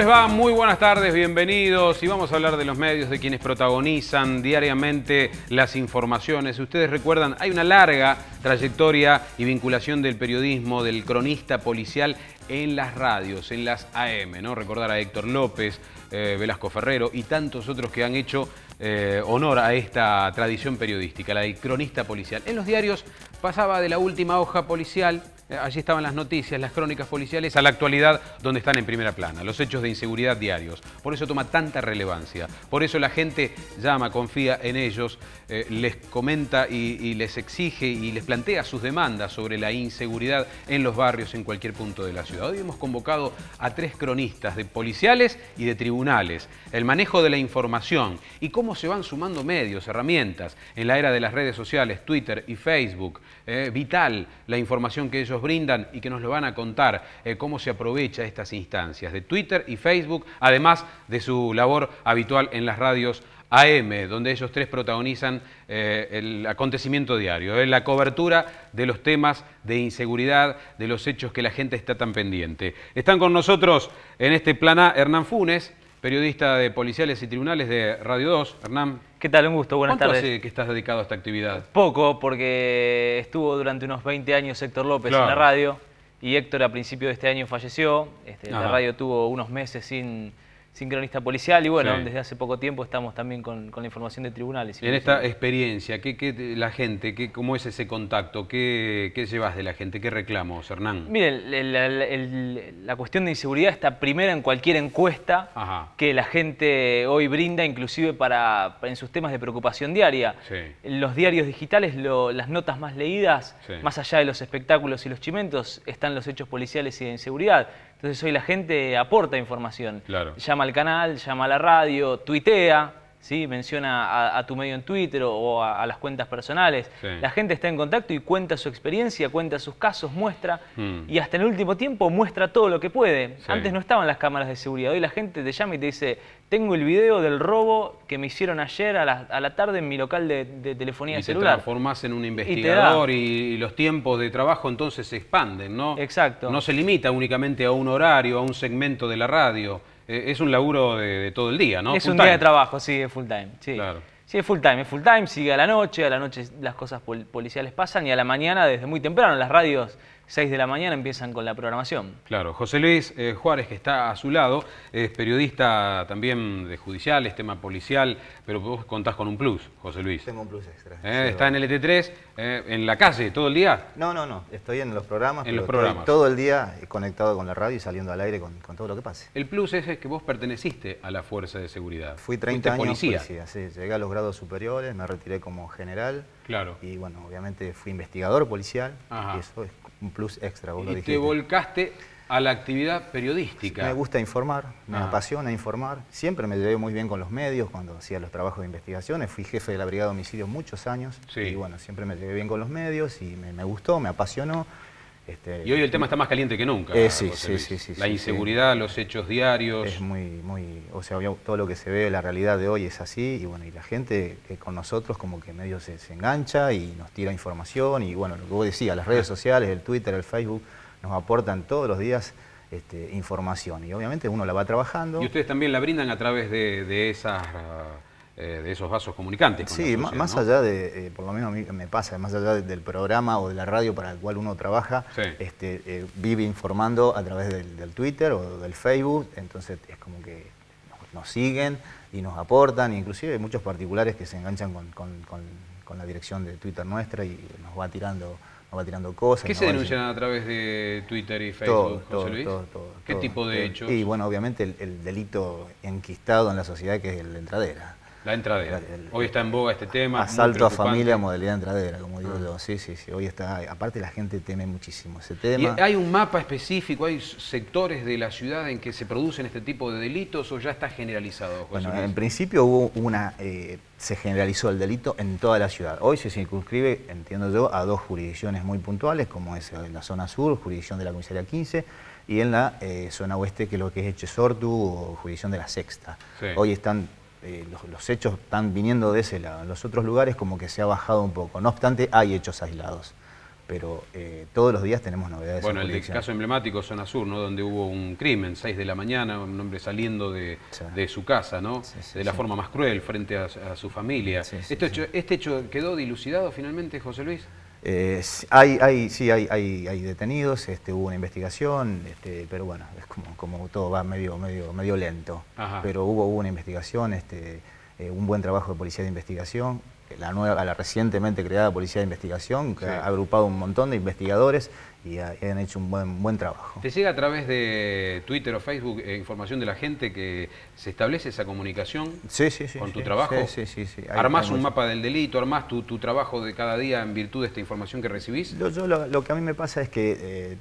¿Cómo les va? Muy buenas tardes, bienvenidos. Y vamos a hablar de los medios, de quienes protagonizan diariamente las informaciones. Ustedes recuerdan, hay una larga trayectoria y vinculación del periodismo, del cronista policial en las radios, en las AM, ¿no? Recordar a Héctor López, eh, Velasco Ferrero y tantos otros que han hecho eh, honor a esta tradición periodística, la de cronista policial. En los diarios pasaba de la última hoja policial allí estaban las noticias, las crónicas policiales, a la actualidad donde están en primera plana, los hechos de inseguridad diarios. Por eso toma tanta relevancia, por eso la gente llama, confía en ellos, eh, les comenta y, les exige y les plantea sus demandas sobre la inseguridad en los barrios en cualquier punto de la ciudad. Hoy hemos convocado a tres cronistas de policiales y de tribunales, el manejo de la información y cómo se van sumando medios, herramientas en la era de las redes sociales, Twitter y Facebook. Eh, vital la información que ellos brindan y que nos lo van a contar eh, cómo se aprovecha estas instancias de Twitter y Facebook, además de su labor habitual en las radios AM, donde ellos tres protagonizan eh, el acontecimiento diario, eh, la cobertura de los temas de inseguridad, de los hechos que la gente está tan pendiente. Están con nosotros en este plana Hernán Funes, periodista de policiales y tribunales de Radio 2. Hernán. ¿Qué tal? Un gusto, buenas ¿Cuánto tardes. hace que estás dedicado a esta actividad? Poco, porque estuvo durante unos 20 años Héctor López en la radio y Héctor a principio de este año falleció. Este, la radio tuvo unos meses sin sincronista policial y bueno, desde hace poco tiempo estamos también con, la información de tribunales. En esta experiencia, ¿qué, la gente, qué, cómo es ese contacto? ¿Qué, llevas de la gente? ¿Qué reclamos, Hernán? Miren, la cuestión de inseguridad está primera en cualquier encuesta que la gente hoy brinda, inclusive para, en sus temas de preocupación diaria. En los diarios digitales, las notas más leídas, más allá de los espectáculos y los chimentos, están los hechos policiales y de inseguridad. Entonces hoy la gente aporta información. Llama al canal, llama a la radio, tuitea, ¿sí? menciona a, tu medio en Twitter o a, las cuentas personales. La gente está en contacto y cuenta su experiencia, cuenta sus casos, muestra mm. y hasta en el último tiempo muestra todo lo que puede. Antes no estaban las cámaras de seguridad, hoy la gente te llama y te dice, tengo el video del robo que me hicieron ayer a la, tarde en mi local de, telefonía y celular. te transformás en un investigador y, los tiempos de trabajo entonces se expanden, ¿no? Exacto. No se limita únicamente a un horario, a un segmento de la radio. Eh, es un laburo de, todo el día, ¿no? Es un día de trabajo, sí, es full time. Sí. Claro. Sí, es full time, es full time, sigue a la noche, a la noche las cosas policiales pasan y a la mañana desde muy temprano las radios 6 de la mañana empiezan con la programación. Claro, José Luis eh, Juárez, que está a su lado, es periodista también de judiciales, tema policial, pero vos contás con un plus, José Luis. Tengo un plus extra. Eh, está en el ET3, eh, en la calle, todo el día. No, no, no, estoy en los programas. En los programas. todo el día conectado con la radio y saliendo al aire con, todo lo que pase. El plus es que vos perteneciste a la Fuerza de Seguridad. Fui 30 años policía. policía sí, llegué a los grados superiores, me retiré como general. Claro. Y bueno, obviamente fui investigador policial. Y eso es un plus extra. Vos y te volcaste a la actividad periodística. Me gusta informar, me ah. apasiona informar. Siempre me llevé muy bien con los medios cuando hacía los trabajos de investigaciones. Fui jefe de la Brigada de Homicidios muchos años. Y bueno, siempre me llevé bien con los medios y me, gustó, me apasionó. Este, y hoy el tema está más caliente que nunca. Eh, sí, sí, sí, sí, La inseguridad, los hechos diarios. Es muy, muy, o sea, todo lo que se ve, la realidad de hoy es así y bueno, y la gente que con nosotros como que medio se, se engancha y nos tira información y bueno, lo que vos decías, las redes sociales, el Twitter, el Facebook, nos aportan todos los días este, información y obviamente uno la va trabajando. Y ustedes también la brindan a través de, esas... Eh, de esos vasos comunicantes. sí, más allá de, eh, por lo menos a mí me pasa, más allá del programa o de la radio para el cual uno trabaja, este, eh, vive informando a través del, Twitter o del Facebook, entonces es como que nos, siguen y nos aportan, inclusive hay muchos particulares que se enganchan con la dirección de Twitter nuestra y nos va tirando va tirando cosas. ¿Qué se denuncian a través de Twitter y Facebook, todo, José Luis? Todo, todo, ¿Qué tipo de hechos? Y bueno, obviamente el, delito enquistado en la sociedad que es el de entradera. La entradera. hoy está en boga este tema. Asalto a familia, modalidad entradera, como digo ah. yo. Sí, sí, sí. Hoy está. Aparte, la gente teme muchísimo ese tema. ¿Y ¿Hay un mapa específico? ¿Hay sectores de la ciudad en que se producen este tipo de delitos o ya está generalizado? bueno, en principio hubo una. Eh, se generalizó el delito en toda la ciudad. Hoy se circunscribe, entiendo yo, a dos jurisdicciones muy puntuales, como es en la zona sur, jurisdicción de la comisaría 15, y en la eh, zona oeste, que es lo que es Echesortu o jurisdicción de la sexta. Hoy están eh, los, hechos están viniendo de ese lado. En los otros lugares como que se ha bajado un poco. No obstante, hay hechos aislados. pero eh, todos los días tenemos novedades. Bueno, el caso emblemático Zona Sur, ¿no? donde hubo un crimen, 6 de la mañana, un hombre saliendo de, su casa, ¿no? de la forma más cruel frente a, su familia. ¿Este, hecho, ¿Este hecho quedó dilucidado finalmente, José Luis? Eh, hay, hay, sí, hay, hay, detenidos, este, hubo una investigación, este, pero bueno, es como, como todo va medio, medio, medio lento. Pero hubo, hubo, una investigación, este, eh, un buen trabajo de policía de investigación, la, nueva, la recientemente creada Policía de Investigación, que ha agrupado un montón de investigadores y, han hecho un buen, buen trabajo. ¿Te llega a través de Twitter o Facebook eh, información de la gente que se establece esa comunicación sí, sí, sí, con tu trabajo? Sí, sí, sí. ¿Armás un mapa del delito? ¿Armás tu, tu, trabajo de cada día en virtud de esta información que recibís? Lo, yo, lo, que a mí me pasa es que... Eh,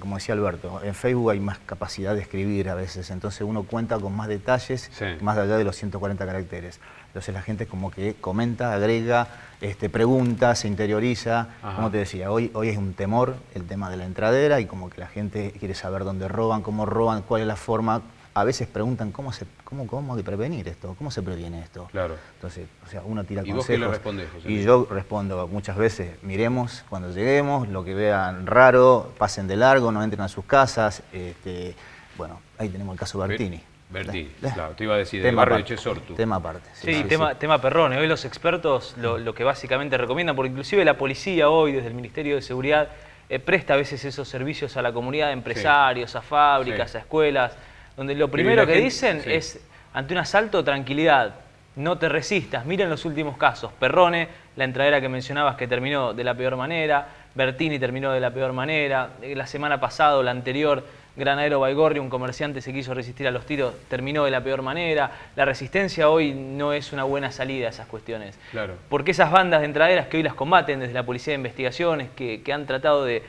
como decía Alberto, en Facebook hay más capacidad de escribir a veces, entonces uno cuenta con más detalles, más allá de los 140 caracteres. Entonces la gente como que comenta, agrega, este, pregunta, se interioriza. Como te decía, hoy, hoy es un temor el tema de la entradera y como que la gente quiere saber dónde roban, cómo roban, cuál es la forma. A veces preguntan cómo se cómo, cómo de prevenir esto, cómo se previene esto. Claro. Entonces, o sea, uno tira ¿Y consejos. Vos qué le respondés, Y yo respondo muchas veces, miremos cuando lleguemos, lo que vean raro, pasen de largo, no entren a sus casas. Este, bueno, ahí tenemos el caso Bertini. Bertini, claro, te iba a decir, del barrio de Chesortu. Tema aparte. Sí, tema, tema perrone. Hoy los expertos lo, que básicamente recomiendan, porque inclusive la policía hoy, desde el Ministerio de Seguridad, eh, presta a veces esos servicios a la comunidad de empresarios, a fábricas, a escuelas, donde lo primero que dicen es, ante un asalto, tranquilidad, no te resistas. Miren los últimos casos. Perrone, la entradera que mencionabas que terminó de la peor manera, Bertini terminó de la peor manera, eh, la semana pasada, la anterior, Granadero Baigorri, un comerciante se quiso resistir a los tiros, terminó de la peor manera. La resistencia hoy no es una buena salida a esas cuestiones. Claro. Porque esas bandas de entraderas que hoy las combaten desde la Policía de Investigaciones, que, han tratado de,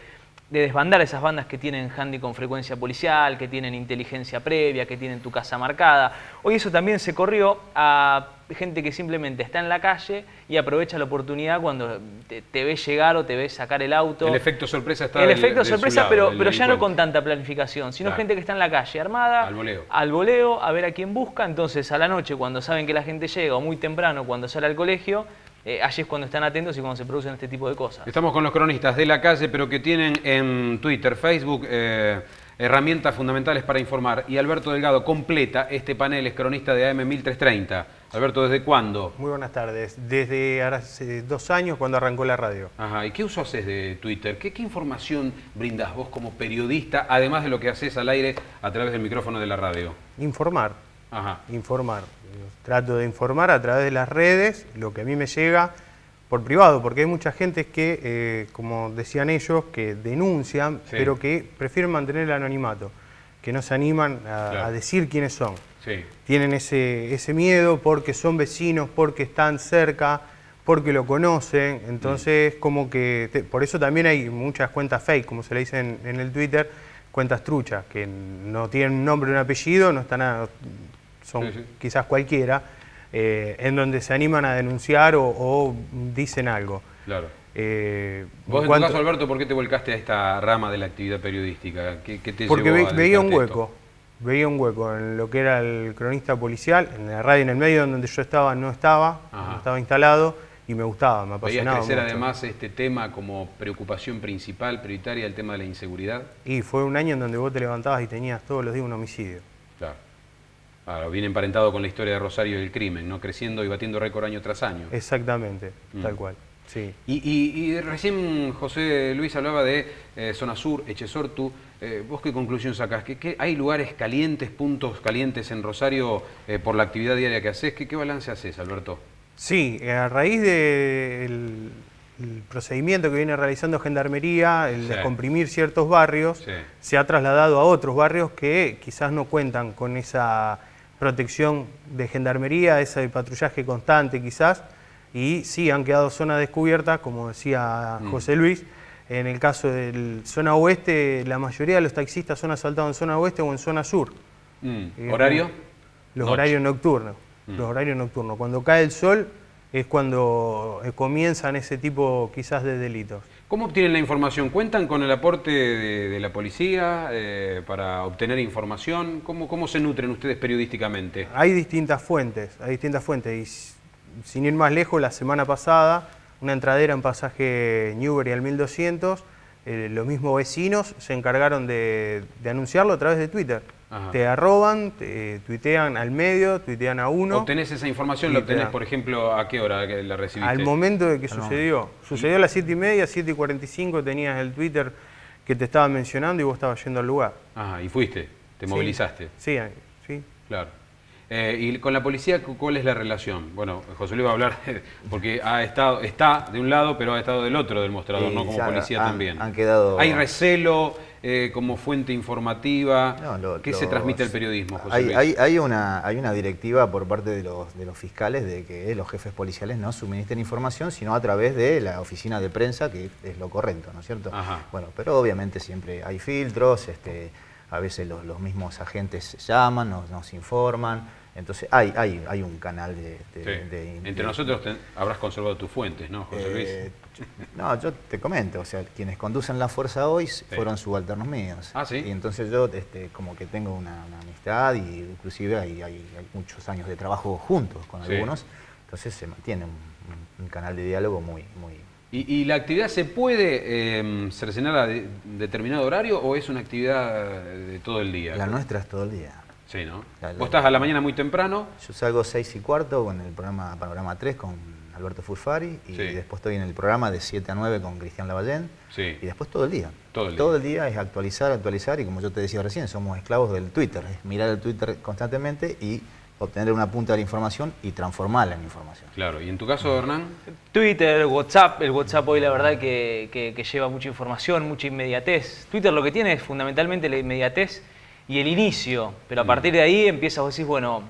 de, desbandar esas bandas que tienen handy con frecuencia policial, que tienen inteligencia previa, que tienen tu casa marcada, hoy eso también se corrió a gente que simplemente está en la calle y aprovecha la oportunidad cuando te, ve llegar o te ve sacar el auto. El efecto sorpresa está El efecto sorpresa, pero, pero ya no con tanta planificación, sino gente que está en la calle armada, al voleo. al voleo, a ver a quién busca. Entonces, a la noche, cuando saben que la gente llega, o muy temprano, cuando sale al colegio, eh, allí es cuando están atentos y cuando se producen este tipo de cosas. Estamos con los cronistas de la calle, pero que tienen en Twitter, Facebook... Eh, herramientas fundamentales para informar. Y Alberto Delgado completa este panel, es cronista de AM 1330. Alberto, ¿desde cuándo? Muy buenas tardes. Desde hace dos años cuando arrancó la radio. Ajá. ¿Y qué uso haces de Twitter? ¿Qué, información brindas vos como periodista, además de lo que haces al aire a través del micrófono de la radio? Informar. Ajá. Informar. Trato de informar a través de las redes, lo que a mí me llega por privado, porque hay mucha gente que, eh, como decían ellos, que denuncian, pero que prefieren mantener el anonimato, que no se animan a, decir quiénes son. Tienen ese, ese miedo porque son vecinos, porque están cerca, porque lo conocen, entonces mm. como que, por eso también hay muchas cuentas fake, como se le dice en, el Twitter, cuentas truchas, que no tienen un nombre un apellido, no están son quizás cualquiera, eh, en donde se animan a denunciar o, dicen algo. Claro. Eh, Vos en tu caso, Alberto, ¿por qué te volcaste a esta rama de la actividad periodística? ¿Qué, te porque veía un hueco, veía un hueco en lo que era el cronista policial, en la radio en el medio donde yo estaba no estaba, no estaba instalado y me gustaba, me apasionaba crecer además este tema como preocupación principal, prioritaria, el tema de la inseguridad? Y fue un año en donde vos te levantabas y tenías todos los días un homicidio. Claro. Claro, viene emparentado con la historia de Rosario y el crimen, ¿no? Creciendo y batiendo récord año tras año. Exactamente, mm. tal cual. Sí. Y, recién José Luis hablaba de eh, zona sur, Echesortu. Eh, ¿Vos qué conclusión sacás? ¿Que, hay lugares calientes, puntos calientes en Rosario eh, por la actividad diaria que haces? ¿Qué, balance haces, Alberto? Sí, a raíz del procedimiento que viene realizando Gendarmería, el de comprimir ciertos barrios, se ha trasladado a otros barrios que quizás no cuentan con esa protección de gendarmería, ese patrullaje constante quizás, y sí han quedado zonas descubiertas, como decía mm. José Luis. En el caso de zona oeste, la mayoría de los taxistas son asaltados en zona oeste o en zona sur. Mm. ¿Horario? Los horarios nocturnos. Mm. Los horarios nocturnos. Cuando cae el sol es cuando eh, comienzan ese tipo quizás de delitos. ¿Cómo obtienen la información? ¿Cuentan con el aporte de, la policía eh, para obtener información? ¿Cómo, ¿Cómo se nutren ustedes periodísticamente? Hay distintas fuentes, hay distintas fuentes. Y sin ir más lejos, la semana pasada una entradera en pasaje Newbery al 1200, eh, los mismos vecinos se encargaron de, anunciarlo a través de Twitter. Te arroban, te tuitean al medio, tuitean a uno. ¿Obtenés esa información? ¿Lo obtenés, por ejemplo, a qué hora la recibiste? Al momento de que sucedió. Sucedió a las 7 y media, 7 y 45 tenías el Twitter que te estaba mencionando y vos estabas yendo al lugar. Ajá, y fuiste, te movilizaste. Sí, sí. Claro. Eh, ¿Y con la policía cuál es la relación? Bueno, José Luis va a hablar porque ha estado, está de un lado, pero ha estado del otro del mostrador, no como policía también. Han quedado... ¿Hay recelo eh, como fuente informativa? ¿Qué se transmite el periodismo, José hay, Luis? Hay, una, hay una directiva por parte de los, de los fiscales de que los jefes policiales no suministren información, sino a través de la oficina de prensa, que es lo correcto, ¿no es cierto? Bueno, pero obviamente siempre hay filtros, este, a veces los, mismos agentes llaman, nos, nos informan, entonces hay, hay, hay un canal de... Entre nosotros habrás conservado tus fuentes, ¿no, José Luis? Eh, no, yo te comento, o sea, quienes conducen la fuerza hoy fueron subalternos míos. Ah, sí. Y entonces yo este, como que tengo una, amistad y inclusive hay, hay, muchos años de trabajo juntos con algunos, entonces se mantiene un, canal de diálogo muy... muy ¿Y, la actividad se puede eh, cercenar a determinado horario o es una actividad de todo el día? La nuestra es todo el día. Sí, ¿no? Vos estás a la mañana muy temprano. Yo salgo 6 y cuarto con el programa Panorama 3 con Alberto Furfari y después estoy en el programa de 7 a 9 con Cristian Lavallén sí. y después todo el día. Todo el día. Todo el día es actualizar, actualizar y como yo te decía recién, somos esclavos del Twitter, es mirar el Twitter constantemente y obtener una punta de la información y transformarla en información. Claro, ¿y en tu caso, Hernán? Twitter, WhatsApp, el WhatsApp hoy la verdad que, que lleva mucha información, mucha inmediatez. Twitter lo que tiene es fundamentalmente la inmediatez y el inicio, pero a mm. partir de ahí empiezas a decir, bueno,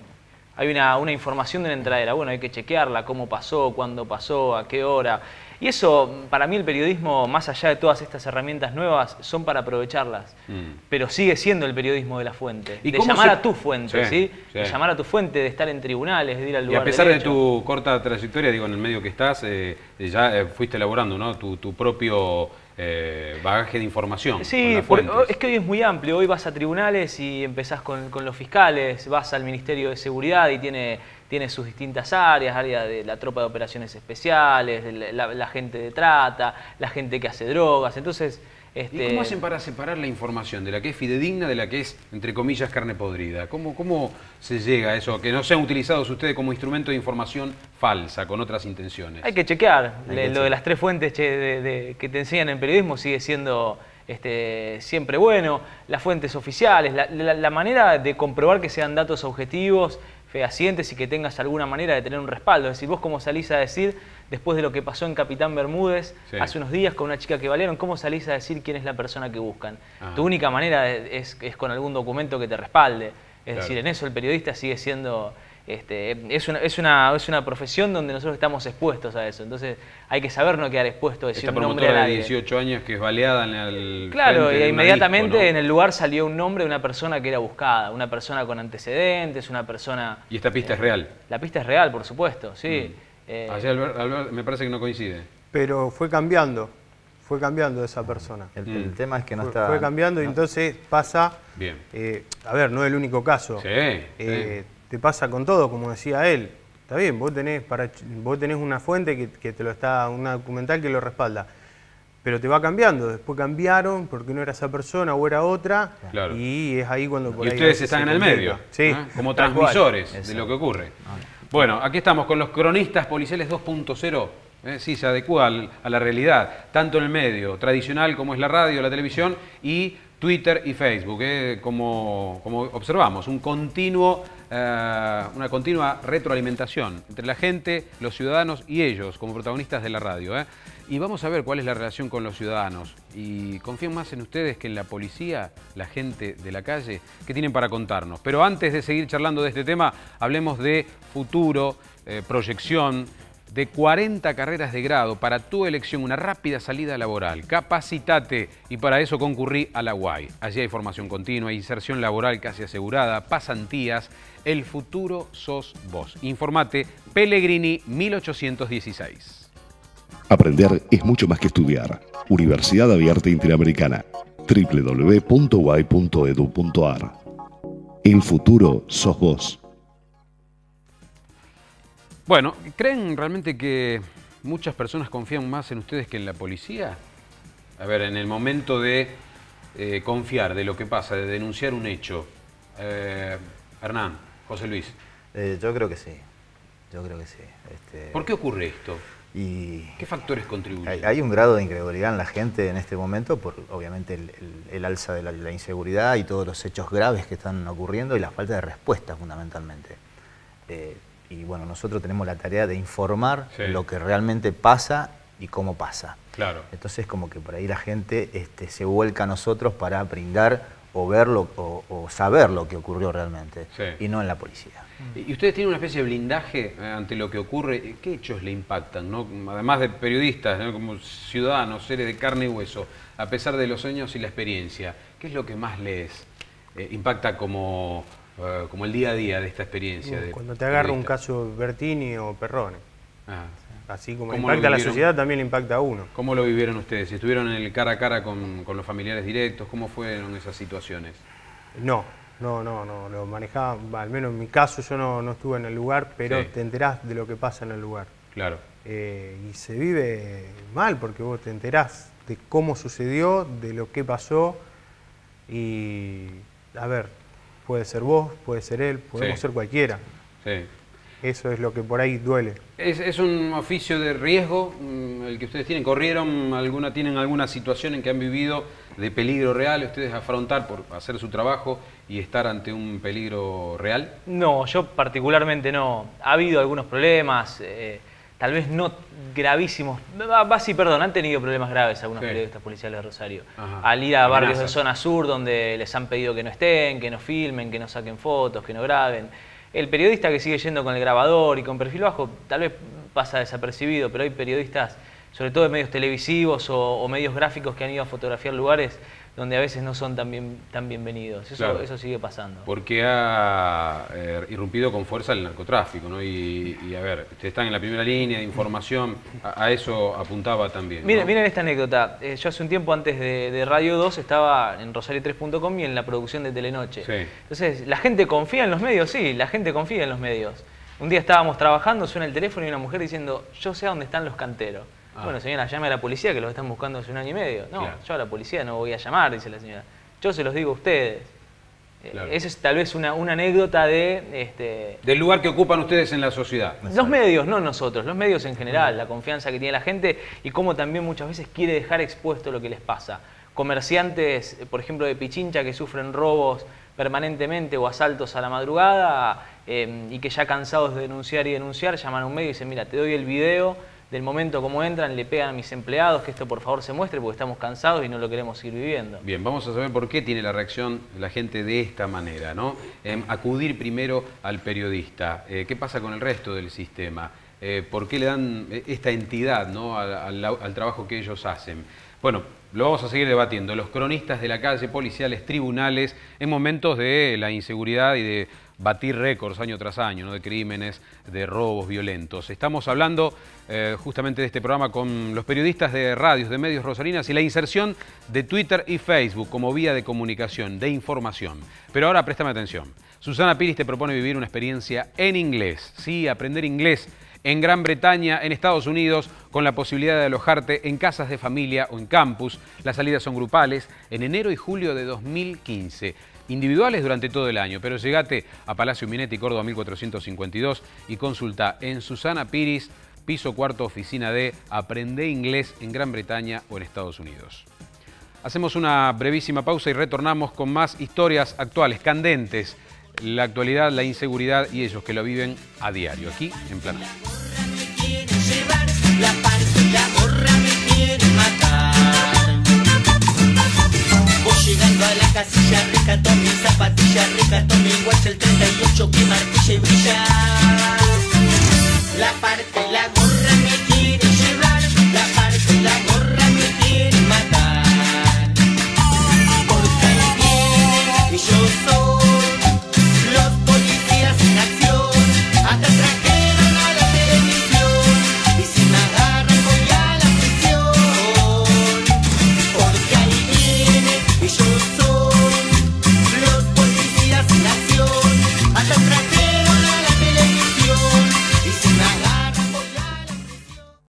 hay una, una, información de una entradera, bueno, hay que chequearla, cómo pasó, cuándo pasó, a qué hora. Y eso, para mí el periodismo, más allá de todas estas herramientas nuevas, son para aprovecharlas. Mm. Pero sigue siendo el periodismo de la fuente. ¿Y de llamar a tu fuente, ¿sí? De llamar a tu fuente, de estar en tribunales, de ir al lugar Y a pesar de, tu corta trayectoria, digo, en el medio que estás, eh, ya eh, fuiste elaborando, ¿no? Tu, tu propio eh, bagaje de información. Sí, es que hoy es muy amplio. Hoy vas a tribunales y empezás con, los fiscales, vas al Ministerio de Seguridad y tiene, tiene sus distintas áreas, área de la tropa de operaciones especiales, la gente de trata, la gente que hace drogas. Entonces, ¿Y cómo este, hacen para separar la información de la que es fidedigna de la que es, entre comillas, carne podrida? ¿Cómo, cómo se llega a eso? Que no sean utilizados ustedes como instrumento de información falsa, con otras intenciones. Hay que chequear. lo de las tres fuentes que te enseñan en periodismo sigue siendo este, siempre bueno. Las fuentes oficiales, la manera de comprobar que sean datos objetivos fehacientes y que tengas alguna manera de tener un respaldo. Es decir, vos cómo salís a decir, después de lo que pasó en Capitán Bermúdez hace unos días con una chica que valieron, cómo salís a decir quién es la persona que buscan. Tu única manera es, con algún documento que te respalde. Es decir, en eso el periodista sigue siendo este, es, una, es, una, es una profesión donde nosotros estamos expuestos a eso, entonces hay que saber no quedar expuesto a decir Esta un nombre de 18 años que es baleada en el Claro, y inmediatamente en el lugar salió un nombre de una persona que era buscada, una persona con antecedentes, una persona... ¿Y esta pista es real? La pista es real, por supuesto, sí. Mm. Eh, me parece que no coincide. Pero fue cambiando, fue cambiando esa persona. El, mm. tema es que no está... Fue cambiando y entonces pasa... Bien. Eh, a ver, no es el único caso. Sí, sí te pasa con todo, como decía él. Está bien, vos tenés, para, vos tenés una fuente que, te lo está, una documental que lo respalda, pero te va cambiando. Después cambiaron porque no era esa persona o era otra, y es ahí cuando por Y ustedes están en el medio, sí, ¿eh? como transmisores de lo que ocurre. Bueno, aquí estamos con los cronistas policiales 2.0. ¿eh? sí, se adecua a la realidad, tanto en el medio tradicional como es la radio, la televisión y Twitter y Facebook, ¿eh? como, como observamos, un continuo eh, una continua retroalimentación entre la gente, los ciudadanos y ellos como protagonistas de la radio. ¿eh? Y vamos a ver cuál es la relación con los ciudadanos. Y confío más en ustedes que en la policía, la gente de la calle, que tienen para contarnos. Pero antes de seguir charlando de este tema, hablemos de futuro, eh, proyección, de 40 carreras de grado para tu elección, una rápida salida laboral. Capacitate y para eso concurrí a la UAI. Allí hay formación continua, inserción laboral casi asegurada, pasantías. El futuro sos vos. Informate Pellegrini 1816. Aprender es mucho más que estudiar. Universidad Abierta Interamericana. www.uai.edu.ar El futuro sos vos. Bueno, ¿creen realmente que muchas personas confían más en ustedes que en la policía. A ver, en el momento de eh, confiar de lo que pasa, de denunciar un hecho. Eh, Hernán, José Luis. Eh, yo creo que sí, yo creo que sí. Este, ¿Por qué ocurre esto? Y ¿Qué factores contribuyen? Hay, un grado de incredulidad en la gente en este momento por, obviamente, el, alza de la, inseguridad y todos los hechos graves que están ocurriendo y la falta de respuesta, fundamentalmente. Y bueno, nosotros tenemos la tarea de informar lo que realmente pasa y cómo pasa. Claro. Entonces como que por ahí la gente este, se vuelca a nosotros para brindar o verlo o, saber lo que ocurrió realmente y no en la policía. ¿Y ustedes tienen una especie de blindaje eh, ante lo que ocurre? ¿Qué hechos le impactan? ¿no? Además de periodistas, como ciudadanos, seres de carne y hueso, a pesar de los años y la experiencia, ¿qué es lo que más les eh, impacta como, eh, como el día a día de esta experiencia? Cuando te agarra un caso Bertini o Perrone. Ah. Así como impacta a la sociedad, también impacta a uno. ¿Cómo lo vivieron ustedes? ¿Estuvieron en el cara a cara con, los familiares directos? ¿Cómo fueron esas situaciones? No, no, no, no, lo manejaba, al menos en mi caso yo no, estuve en el lugar, pero te enterás de lo que pasa en el lugar. Claro. Eh, y se vive mal porque vos te enterás de cómo sucedió, de lo que pasó y, a ver, puede ser vos, puede ser él, podemos ser cualquiera. Sí. Eso es lo que por ahí duele. ¿Es, un oficio de riesgo mm, el que ustedes tienen? ¿Corrieron alguna, tienen alguna situación en que han vivido de peligro real ustedes afrontar por hacer su trabajo y estar ante un peligro real? No, yo particularmente no. Ha habido algunos problemas, eh, tal vez no gravísimos. Va, sí, perdón, han tenido problemas graves algunos periodistas policiales de Rosario. Al ir a barrios de zona sur donde les han pedido que no estén, que no filmen, que no saquen fotos, que no graben. El periodista que sigue yendo con el grabador y con perfil bajo tal vez pasa desapercibido, pero hay periodistas, sobre todo de medios televisivos o, medios gráficos que han ido a fotografiar lugares donde a veces no son tan, tan bienvenidos. Eso, eso sigue pasando. Porque ha eh, irrumpido con fuerza el narcotráfico, ¿no? Y, a ver, ustedes están en la primera línea de información, a, eso apuntaba también. Miren, miren esta anécdota. Eh, yo hace un tiempo antes de, Radio 2 estaba en rosario3.com y en la producción de Telenoche. Entonces, ¿la gente confía en los medios? Sí, la gente confía en los medios. Un día estábamos trabajando, suena el teléfono y una mujer diciendo, yo sé dónde están los canteros. Ah. Bueno, señora, llame a la policía que los están buscando hace un año y medio. No, yo a la policía no voy a llamar, dice la señora. Yo se los digo a ustedes. Eh, esa es tal vez una, anécdota de... Este, Del lugar que ocupan ustedes en la sociedad. Los medios, no nosotros, los medios en general, la confianza que tiene la gente y cómo también muchas veces quiere dejar expuesto lo que les pasa. Comerciantes, por ejemplo, de Pichincha que sufren robos permanentemente o asaltos a la madrugada eh, y que ya cansados de denunciar y denunciar llaman a un medio y dicen, mira, te doy el video del momento como entran, le pegan a mis empleados, que esto por favor se muestre porque estamos cansados y no lo queremos seguir viviendo. Bien, vamos a saber por qué tiene la reacción la gente de esta manera, ¿no? Em, acudir primero al periodista. Eh, ¿Qué pasa con el resto del sistema? Eh, ¿Por qué le dan eh, esta entidad ¿no? al, al trabajo que ellos hacen? Bueno, lo vamos a seguir debatiendo. Los cronistas de la calle, policiales, tribunales, en momentos de la inseguridad y de batir récords año tras año, ¿no? de crímenes, de robos violentos. Estamos hablando eh, justamente de este programa con los periodistas de radios, de medios rosarinas y la inserción de Twitter y Facebook como vía de comunicación, de información. Pero ahora préstame atención. Susana Piris te propone vivir una experiencia en inglés. Sí, aprender inglés en Gran Bretaña, en Estados Unidos, con la posibilidad de alojarte en casas de familia o en campus. Las salidas son grupales en enero y julio de 2015 individuales durante todo el año, pero llegate a Palacio Minetti, Córdoba 1452 y consulta en Susana Piris, piso cuarto, oficina de Aprende Inglés en Gran Bretaña o en Estados Unidos. Hacemos una brevísima pausa y retornamos con más historias actuales, candentes, la actualidad, la inseguridad y ellos que lo viven a diario, aquí en Plan. llegando a la casilla Rica Tommy, zapatilla Rica Tommy, watch el 38 que martilla y brilla.